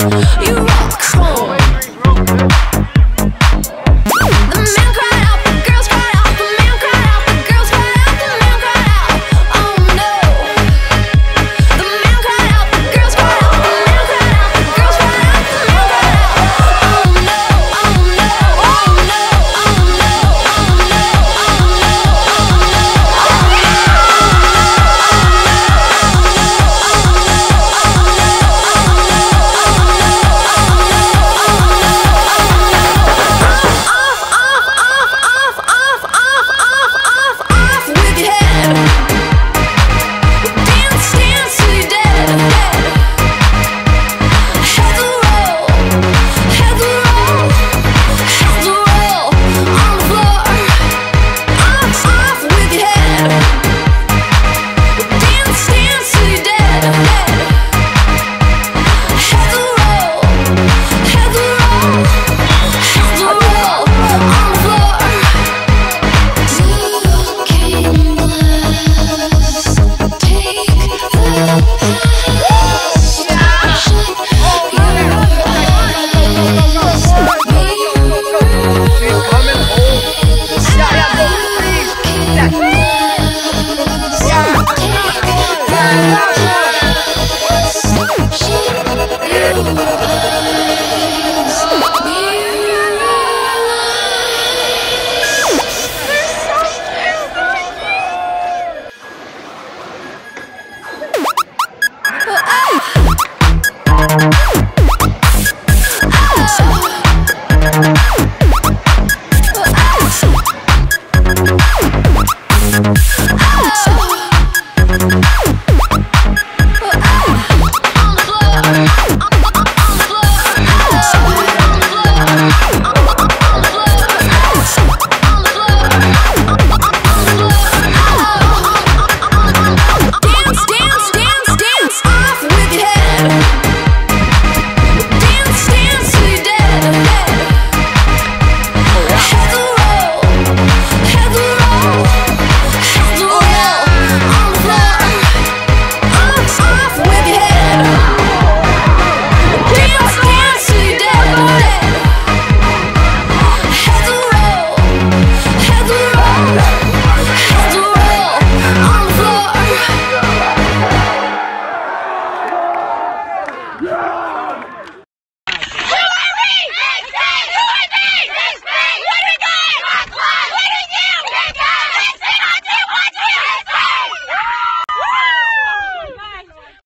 Yeah.